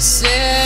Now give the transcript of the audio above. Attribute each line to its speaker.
Speaker 1: said